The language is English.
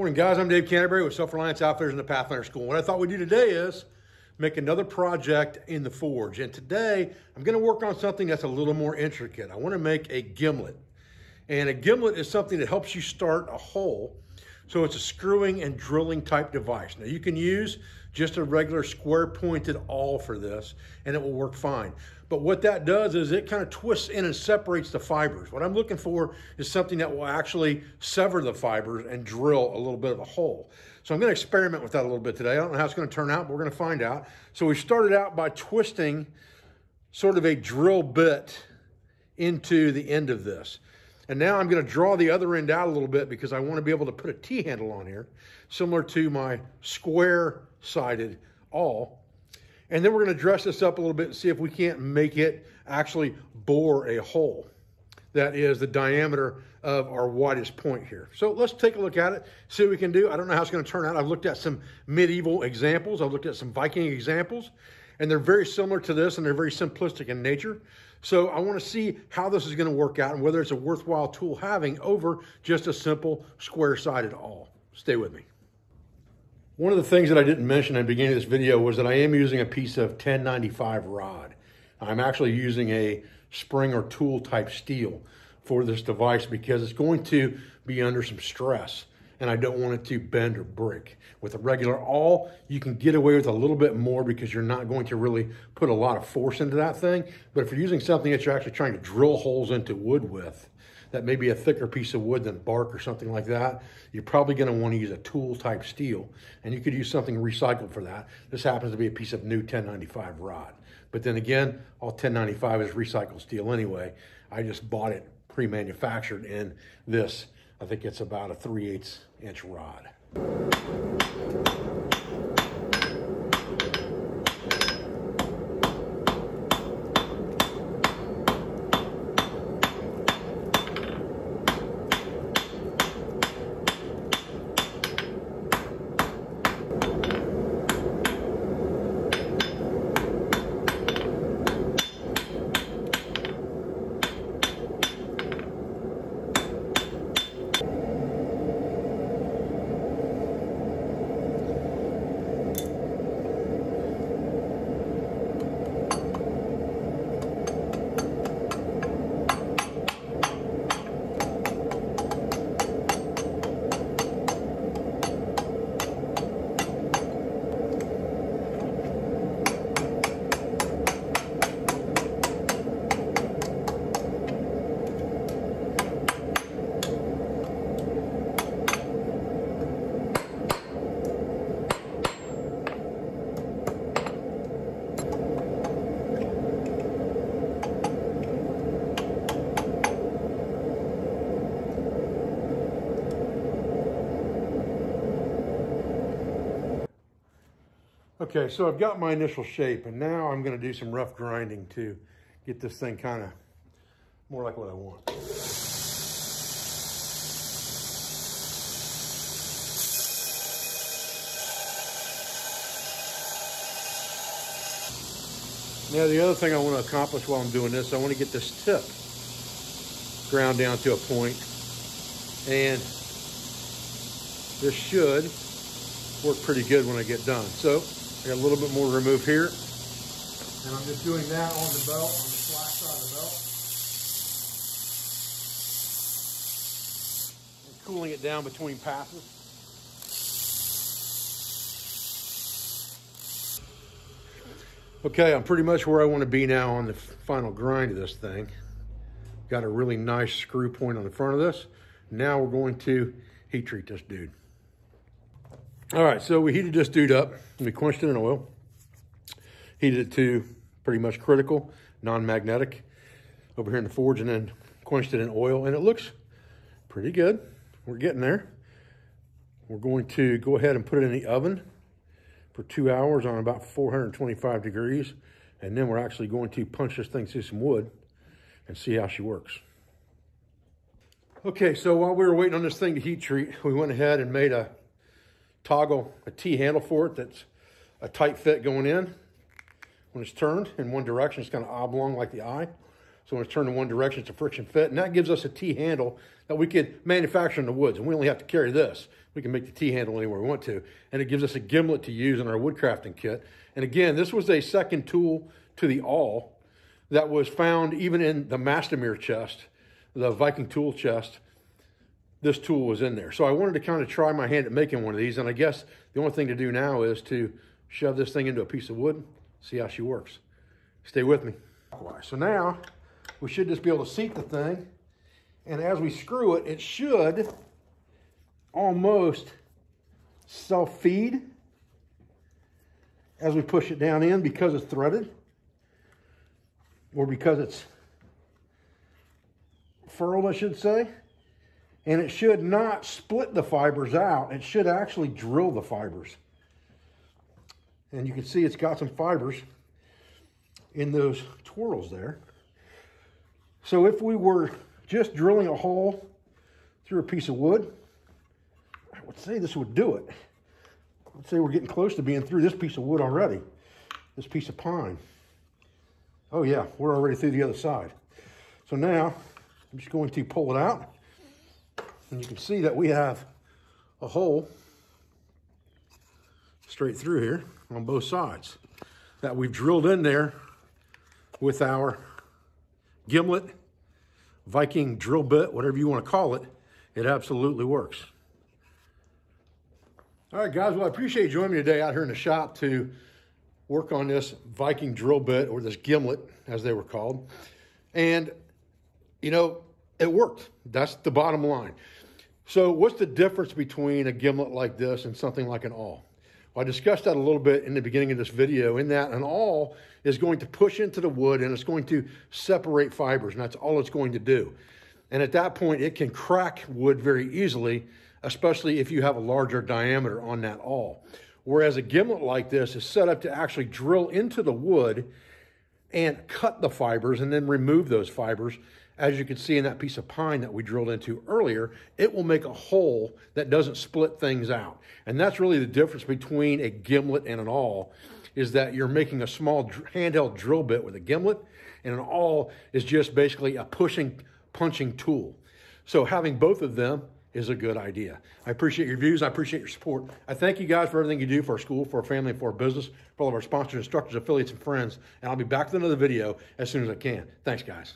Morning, guys. I'm Dave Canterbury with Self Reliance Outfitters in the Pathfinder School. What I thought we'd do today is make another project in the forge. And today, I'm going to work on something that's a little more intricate. I want to make a gimlet. And a gimlet is something that helps you start a hole. So it's a screwing and drilling type device. Now, you can use just a regular square pointed awl for this and it will work fine. But what that does is it kind of twists in and separates the fibers. What I'm looking for is something that will actually sever the fibers and drill a little bit of a hole. So I'm gonna experiment with that a little bit today. I don't know how it's gonna turn out, but we're gonna find out. So we started out by twisting sort of a drill bit into the end of this. And now I'm gonna draw the other end out a little bit because I wanna be able to put a T-handle on here, similar to my square-sided awl. And then we're gonna dress this up a little bit and see if we can't make it actually bore a hole. That is the diameter of our widest point here. So let's take a look at it, see what we can do. I don't know how it's gonna turn out. I've looked at some medieval examples. I've looked at some Viking examples, and they're very similar to this, and they're very simplistic in nature. So I wanna see how this is gonna work out and whether it's a worthwhile tool having over just a simple square-sided awl. Stay with me. One of the things that I didn't mention at the beginning of this video was that I am using a piece of 1095 rod. I'm actually using a spring or tool type steel for this device because it's going to be under some stress and I don't want it to bend or break. With a regular awl, you can get away with a little bit more because you're not going to really put a lot of force into that thing. But if you're using something that you're actually trying to drill holes into wood with, that may be a thicker piece of wood than bark or something like that, you're probably gonna wanna use a tool type steel. And you could use something recycled for that. This happens to be a piece of new 1095 rod. But then again, all 1095 is recycled steel anyway. I just bought it pre-manufactured in this. I think it's about a 3 8 inch rod. Okay, so I've got my initial shape and now I'm gonna do some rough grinding to get this thing kind of more like what I want. Now the other thing I want to accomplish while I'm doing this, I want to get this tip ground down to a point and this should work pretty good when I get done. So I got a little bit more to remove here. And I'm just doing that on the belt, on the slack side of the belt. And cooling it down between passes. Okay, I'm pretty much where I want to be now on the final grind of this thing. Got a really nice screw point on the front of this. Now we're going to heat treat this dude. All right, so we heated this dude up. We quenched it in oil. Heated it to pretty much critical, non-magnetic over here in the forge and then quenched it in oil and it looks pretty good. We're getting there. We're going to go ahead and put it in the oven for two hours on about 425 degrees. And then we're actually going to punch this thing through some wood and see how she works. Okay, so while we were waiting on this thing to heat treat, we went ahead and made a toggle a T-handle for it that's a tight fit going in. When it's turned in one direction, it's kind of oblong like the eye. So when it's turned in one direction, it's a friction fit. And that gives us a T-handle that we could manufacture in the woods. And we only have to carry this. We can make the T-handle anywhere we want to. And it gives us a gimlet to use in our woodcrafting kit. And again, this was a second tool to the awl that was found even in the Mästermyr chest, the Viking tool chest. This tool was in there. So I wanted to kind of try my hand at making one of these. And I guess the only thing to do now is to shove this thing into a piece of wood, see how she works. Stay with me. So now we should just be able to seat the thing. And as we screw it, it should almost self-feed as we push it down in because it's threaded or because it's furled, I should say. And it should not split the fibers out. It should actually drill the fibers. And you can see it's got some fibers in those twirls there. So if we were just drilling a hole through a piece of wood, I would say this would do it. Let's say we're getting close to being through this piece of wood already, this piece of pine. Oh yeah, we're already through the other side. So now I'm just going to pull it out and you can see that we have a hole straight through here on both sides that we've drilled in there with our gimlet, Viking drill bit, whatever you want to call it. It absolutely works. All right, guys, well, I appreciate you joining me today out here in the shop to work on this Viking drill bit or this gimlet, as they were called. And, you know, it worked. That's the bottom line. So what's the difference between a gimlet like this and something like an awl? Well, I discussed that a little bit in the beginning of this video in that an awl is going to push into the wood and it's going to separate fibers and that's all it's going to do. And at that point, it can crack wood very easily especially if you have a larger diameter on that awl. Whereas a gimlet like this is set up to actually drill into the wood and cut the fibers and then remove those fibers. As you can see in that piece of pine that we drilled into earlier, it will make a hole that doesn't split things out. And that's really the difference between a gimlet and an awl is that you're making a small handheld drill bit with a gimlet and an awl is just basically a pushing, punching tool. So having both of them is a good idea. I appreciate your views. I appreciate your support. I thank you guys for everything you do for our school, for our family, for our business, for all of our sponsors, instructors, affiliates, and friends. And I'll be back with another video as soon as I can. Thanks, guys.